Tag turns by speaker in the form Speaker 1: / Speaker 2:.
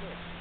Speaker 1: Good.